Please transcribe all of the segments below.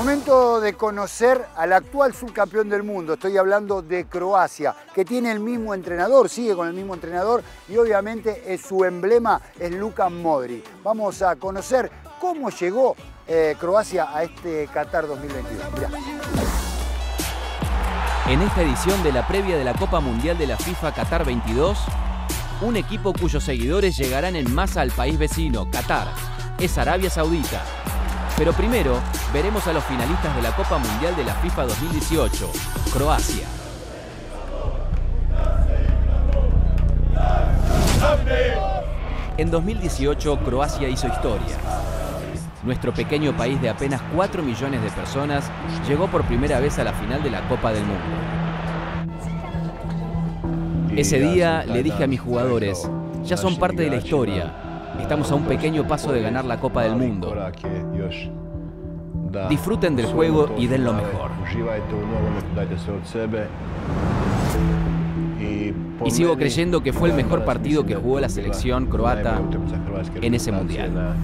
Momento de conocer al actual subcampeón del mundo, estoy hablando de Croacia, que tiene el mismo entrenador, sigue con el mismo entrenador y obviamente es su emblema es Luka Modri. Vamos a conocer cómo llegó eh, Croacia a este Qatar 2022. Mirá. En esta edición de la previa de la Copa Mundial de la FIFA Qatar 22, un equipo cuyos seguidores llegarán en masa al país vecino, Qatar, es Arabia Saudita. Pero primero, veremos a los finalistas de la Copa Mundial de la FIFA 2018, Croacia. En 2018, Croacia hizo historia. Nuestro pequeño país de apenas 4 millones de personas llegó por primera vez a la final de la Copa del Mundo. Ese día le dije a mis jugadores, ya son parte de la historia, estamos a un pequeño paso de ganar la Copa del Mundo. Disfruten del juego y den lo mejor. Y sigo creyendo que fue el mejor partido que jugó la selección croata en ese mundial.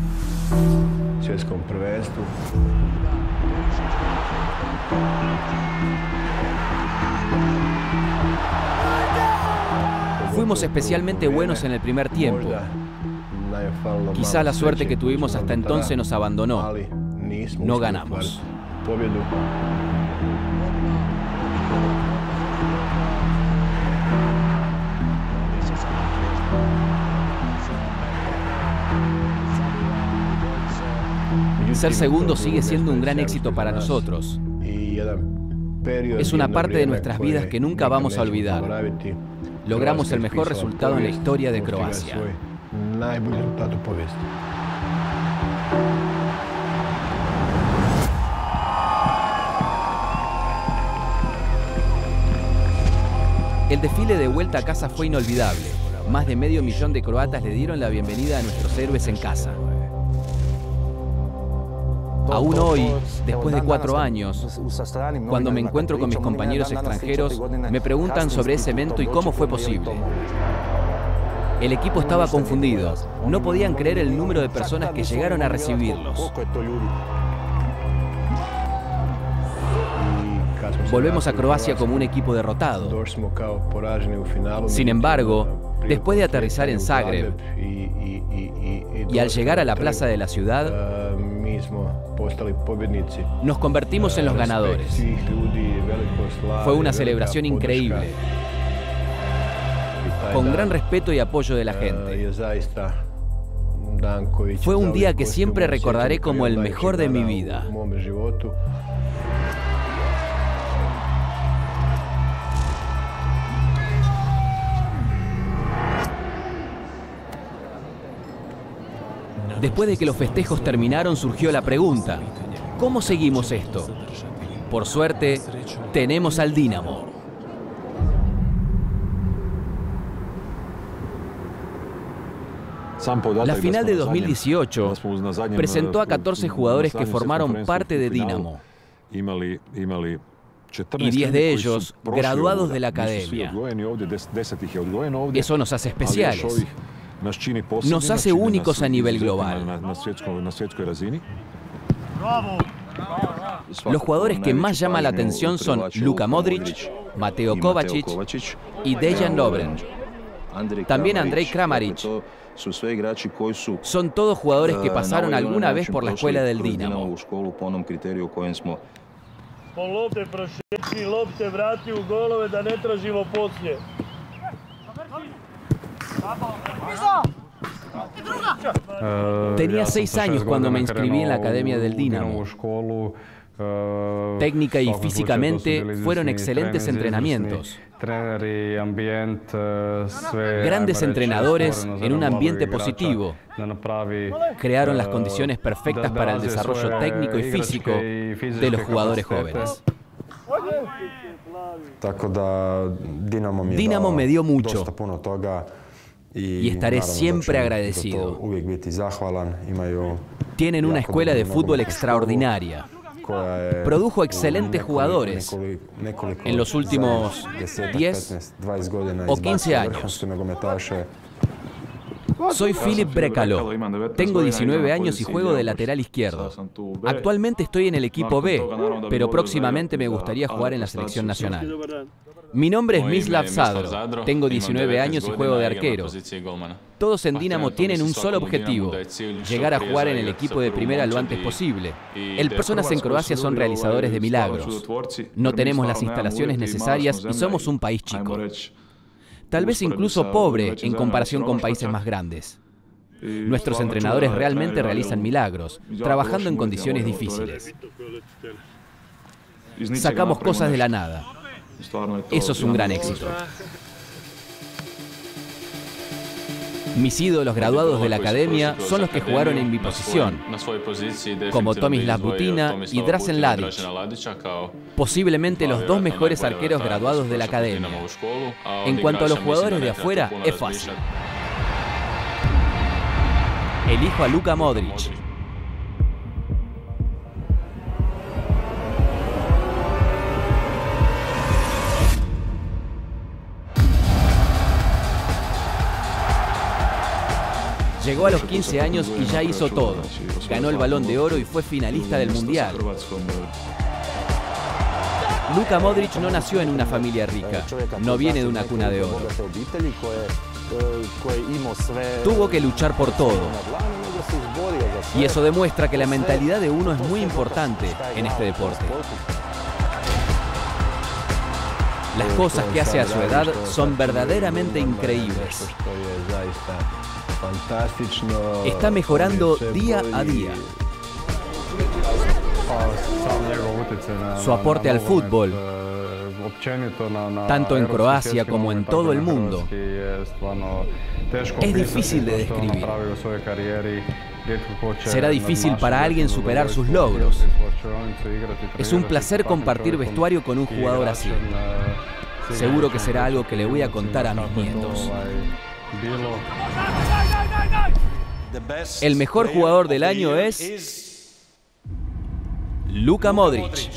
Fuimos especialmente buenos en el primer tiempo. Quizá la suerte que tuvimos hasta entonces nos abandonó. No ganamos. Ser segundo sigue siendo un gran éxito para nosotros. Es una parte de nuestras vidas que nunca vamos a olvidar. Logramos el mejor resultado en la historia de Croacia. El desfile de vuelta a casa fue inolvidable. Más de medio millón de croatas le dieron la bienvenida a nuestros héroes en casa. Aún hoy, después de cuatro años, cuando me encuentro con mis compañeros extranjeros, me preguntan sobre ese evento y cómo fue posible. El equipo estaba confundido. No podían creer el número de personas que llegaron a recibirlos. Volvemos a Croacia como un equipo derrotado. Sin embargo, después de aterrizar en Zagreb y al llegar a la plaza de la ciudad, nos convertimos en los ganadores. Fue una celebración increíble, con gran respeto y apoyo de la gente. Fue un día que siempre recordaré como el mejor de mi vida. Después de que los festejos terminaron, surgió la pregunta, ¿cómo seguimos esto? Por suerte, tenemos al Dinamo. La final de 2018 presentó a 14 jugadores que formaron parte de Dinamo. Y 10 de ellos graduados de la academia. Eso nos hace especiales. Nos hace únicos a nivel global. Los jugadores que más llaman la atención son Luka Modric, Mateo Kovacic y Dejan Lovren. También Andrei Kramaric. Son todos jugadores que pasaron alguna vez por la escuela del Dinamo. Tenía seis años cuando me inscribí en la Academia del Dinamo. Técnica y físicamente fueron excelentes entrenamientos. Grandes entrenadores en un ambiente positivo. Crearon las condiciones perfectas para el desarrollo técnico y físico de los jugadores jóvenes. Dinamo me dio mucho y estaré siempre agradecido. Tienen una escuela de fútbol extraordinaria. Produjo excelentes jugadores en los últimos 10 o 15 años. Soy Filip Brekalo. Tengo 19 años y juego de lateral izquierdo. Actualmente estoy en el equipo B, pero próximamente me gustaría jugar en la selección nacional. Mi nombre es Mislav Sadro. Tengo 19 años y juego de arquero. Todos en Dinamo tienen un solo objetivo, llegar a jugar en el equipo de primera lo antes posible. El personas en Croacia son realizadores de milagros. No tenemos las instalaciones necesarias y somos un país chico tal vez incluso pobre en comparación con países más grandes. Nuestros entrenadores realmente realizan milagros, trabajando en condiciones difíciles. Sacamos cosas de la nada. Eso es un gran éxito. Mis ídolos graduados de la academia son los que jugaron en mi posición, como Tomislav Butina y Drazen Ladic, posiblemente los dos mejores arqueros graduados de la academia. En cuanto a los jugadores de afuera, es fácil. Elijo a Luka Modric, Llegó a los 15 años y ya hizo todo. Ganó el balón de oro y fue finalista del Mundial. Luka Modric no nació en una familia rica, no viene de una cuna de oro. Tuvo que luchar por todo. Y eso demuestra que la mentalidad de uno es muy importante en este deporte. Las cosas que hace a su edad son verdaderamente increíbles. Está mejorando día a día. Su aporte al fútbol, tanto en Croacia como en todo el mundo, es difícil de describir. Será difícil para alguien superar sus logros. Es un placer compartir vestuario con un jugador así. Seguro que será algo que le voy a contar a mis nietos. El mejor jugador del año es Luka Modric.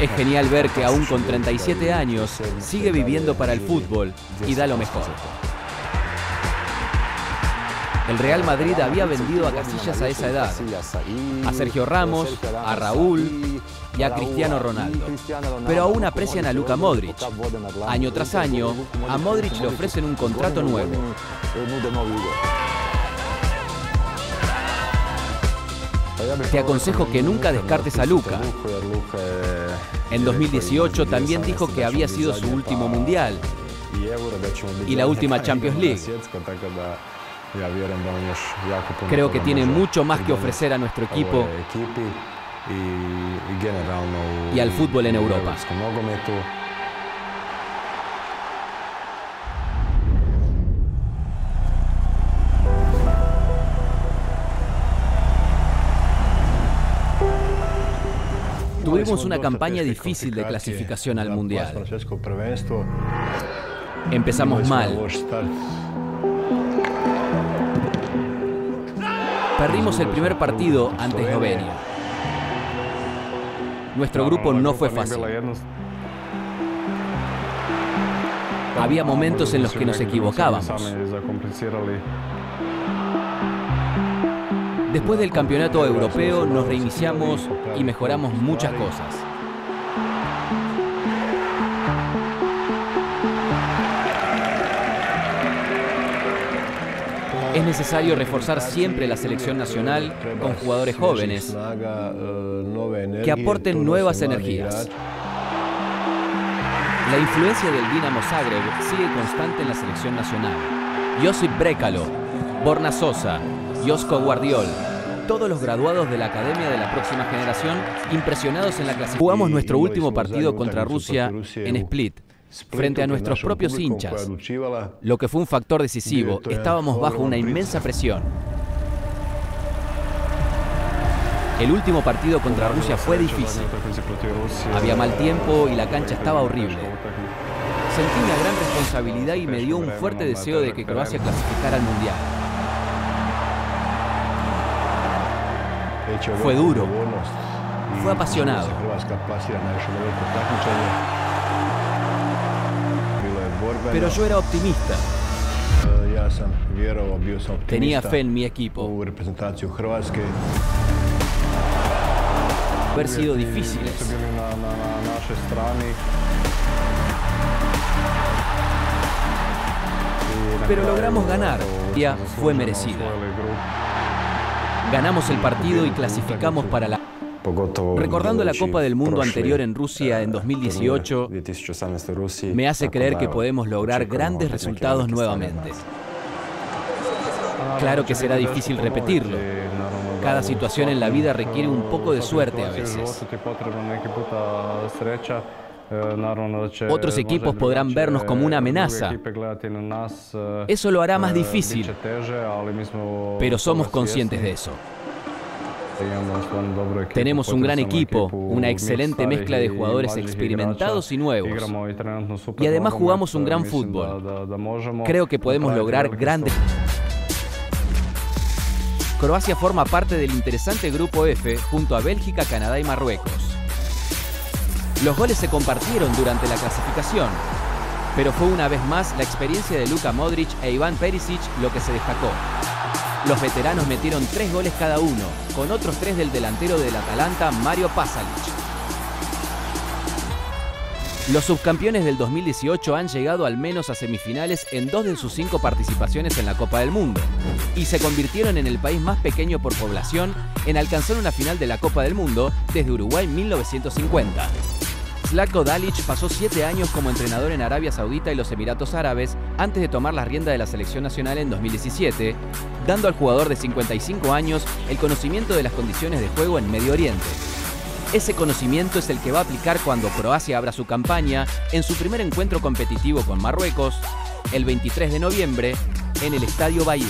Es genial ver que aún con 37 años sigue viviendo para el fútbol y da lo mejor. El Real Madrid había vendido a Casillas a esa edad, a Sergio Ramos, a Raúl y a Cristiano Ronaldo. Pero aún aprecian a Luka Modric. Año tras año, a Modric le ofrecen un contrato nuevo. Te aconsejo que nunca descartes a Luka. En 2018 también dijo que había sido su último mundial y la última Champions League. Creo que tiene mucho más que ofrecer a nuestro equipo y al fútbol en Europa. Tuvimos una campaña difícil de clasificación al Mundial. Empezamos mal. Perdimos el primer partido ante Eslovenia. Nuestro grupo no fue fácil. Había momentos en los que nos equivocábamos. Después del campeonato europeo nos reiniciamos y mejoramos muchas cosas. Es necesario reforzar siempre la selección nacional con jugadores jóvenes que aporten nuevas energías. La influencia del Dinamo Zagreb sigue constante en la selección nacional. Josip Brekalo, Borna Sosa, Josko Guardiol, todos los graduados de la Academia de la próxima generación impresionados en la clasificación. Jugamos nuestro último partido contra Rusia en Split frente a nuestros propios hinchas, lo que fue un factor decisivo. Estábamos bajo una inmensa presión. El último partido contra Rusia fue difícil. Había mal tiempo y la cancha estaba horrible. Sentí una gran responsabilidad y me dio un fuerte deseo de que Croacia clasificara al Mundial. Fue duro. Fue apasionado. Pero yo era optimista. Tenía fe en mi equipo. Haber sido difíciles. Pero logramos ganar. Ya fue merecida. Ganamos el partido y clasificamos para la... Recordando la Copa del Mundo anterior en Rusia en 2018, me hace creer que podemos lograr grandes resultados nuevamente. Claro que será difícil repetirlo. Cada situación en la vida requiere un poco de suerte a veces. Otros equipos podrán vernos como una amenaza. Eso lo hará más difícil, pero somos conscientes de eso. Tenemos un gran equipo, una excelente mezcla de jugadores experimentados y nuevos. Y además jugamos un gran fútbol. Creo que podemos lograr grandes... Croacia forma parte del interesante grupo F junto a Bélgica, Canadá y Marruecos. Los goles se compartieron durante la clasificación, pero fue una vez más la experiencia de Luka Modric e Iván Perisic lo que se destacó. Los veteranos metieron tres goles cada uno, con otros tres del delantero del Atalanta, Mario Pasalic. Los subcampeones del 2018 han llegado al menos a semifinales en dos de sus cinco participaciones en la Copa del Mundo y se convirtieron en el país más pequeño por población en alcanzar una final de la Copa del Mundo desde Uruguay 1950. Zlatko Dalic pasó siete años como entrenador en Arabia Saudita y los Emiratos Árabes antes de tomar la rienda de la selección nacional en 2017, dando al jugador de 55 años el conocimiento de las condiciones de juego en Medio Oriente. Ese conocimiento es el que va a aplicar cuando Croacia abra su campaña en su primer encuentro competitivo con Marruecos el 23 de noviembre en el Estadio Bahía.